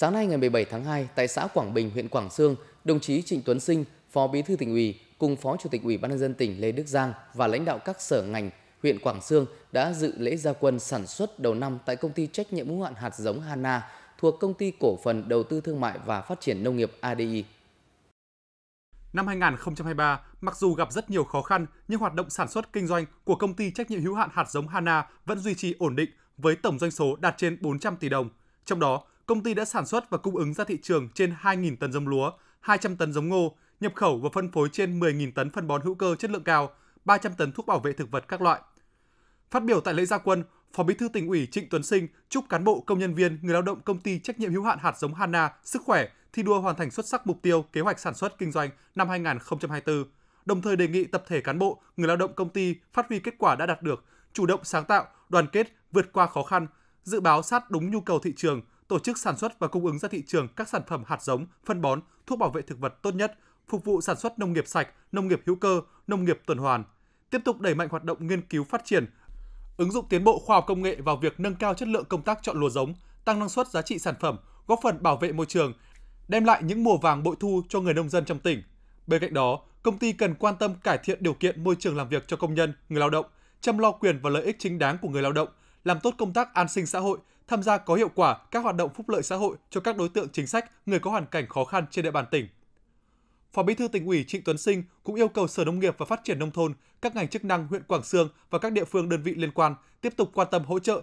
Sáng nay ngày 17 tháng 2, tại xã Quảng Bình, huyện Quảng Sương, đồng chí Trịnh Tuấn Sinh, Phó Bí thư tỉnh ủy cùng Phó Chủ tịch Ủy ban nhân dân tỉnh Lê Đức Giang và lãnh đạo các sở ngành huyện Quảng Sương đã dự lễ gia quân sản xuất đầu năm tại công ty trách nhiệm hữu hạn hạt giống Hana thuộc công ty cổ phần đầu tư thương mại và phát triển nông nghiệp ADI. Năm 2023, mặc dù gặp rất nhiều khó khăn, nhưng hoạt động sản xuất kinh doanh của công ty trách nhiệm hữu hạn hạt giống Hana vẫn duy trì ổn định với tổng doanh số đạt trên 400 tỷ đồng. Trong đó, công ty đã sản xuất và cung ứng ra thị trường trên 2.000 tấn giống lúa, 200 tấn giống ngô, nhập khẩu và phân phối trên 10.000 tấn phân bón hữu cơ chất lượng cao, 300 tấn thuốc bảo vệ thực vật các loại. Phát biểu tại lễ gia quân, Phó Bí thư tỉnh ủy Trịnh Tuấn Sinh chúc cán bộ công nhân viên, người lao động công ty trách nhiệm hữu hạn hạt giống Hanna sức khỏe, thi đua hoàn thành xuất sắc mục tiêu kế hoạch sản xuất kinh doanh năm 2024. Đồng thời đề nghị tập thể cán bộ, người lao động công ty phát huy kết quả đã đạt được, chủ động sáng tạo, đoàn kết, vượt qua khó khăn, dự báo sát đúng nhu cầu thị trường, tổ chức sản xuất và cung ứng ra thị trường các sản phẩm hạt giống, phân bón, thuốc bảo vệ thực vật tốt nhất, phục vụ sản xuất nông nghiệp sạch, nông nghiệp hữu cơ, nông nghiệp tuần hoàn. Tiếp tục đẩy mạnh hoạt động nghiên cứu phát triển, ứng dụng tiến bộ khoa học công nghệ vào việc nâng cao chất lượng công tác chọn lúa giống, tăng năng suất giá trị sản phẩm, góp phần bảo vệ môi trường, đem lại những mùa vàng bội thu cho người nông dân trong tỉnh. Bên cạnh đó, công ty cần quan tâm cải thiện điều kiện môi trường làm việc cho công nhân, người lao động, chăm lo quyền và lợi ích chính đáng của người lao động, làm tốt công tác an sinh xã hội, tham gia có hiệu quả các hoạt động phúc lợi xã hội cho các đối tượng chính sách, người có hoàn cảnh khó khăn trên địa bàn tỉnh. Phó Bí thư tỉnh ủy Trịnh Tuấn Sinh cũng yêu cầu Sở Nông nghiệp và Phát triển nông thôn, các ngành chức năng huyện Quảng Sương và các địa phương đơn vị liên quan tiếp tục quan tâm hỗ trợ,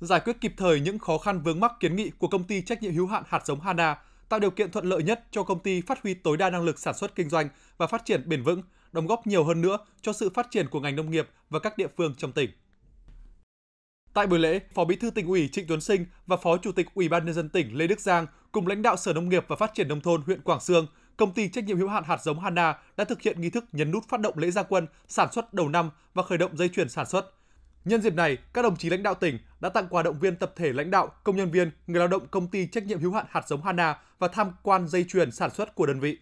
giải quyết kịp thời những khó khăn vướng mắc kiến nghị của công ty trách nhiệm hữu hạn hạt giống Hana, tạo điều kiện thuận lợi nhất cho công ty phát huy tối đa năng lực sản xuất kinh doanh và phát triển bền vững, đóng góp nhiều hơn nữa cho sự phát triển của ngành nông nghiệp và các địa phương trong tỉnh. Tại buổi lễ, Phó Bí thư tỉnh ủy Trịnh Tuấn Sinh và Phó Chủ tịch Ủy ban nhân dân tỉnh Lê Đức Giang cùng lãnh đạo Sở Nông nghiệp và Phát triển nông thôn huyện Quảng Sương, công ty trách nhiệm hữu hạn hạt giống Hana đã thực hiện nghi thức nhấn nút phát động lễ gia quân sản xuất đầu năm và khởi động dây chuyền sản xuất. Nhân dịp này, các đồng chí lãnh đạo tỉnh đã tặng quà động viên tập thể lãnh đạo, công nhân viên, người lao động công ty trách nhiệm hữu hạn hạt giống Hana và tham quan dây chuyền sản xuất của đơn vị.